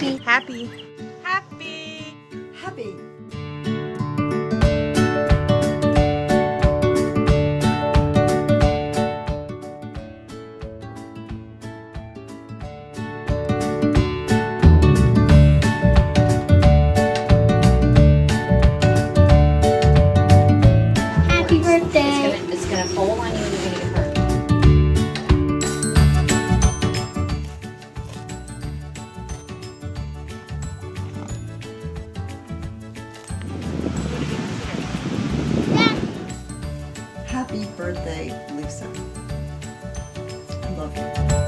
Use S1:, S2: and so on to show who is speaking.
S1: Happy.
S2: Happy. Happy.
S3: Happy.
S1: Happy birthday.
S4: It's gonna, it's gonna fall on you
S3: Happy birthday, Lisa. I love you.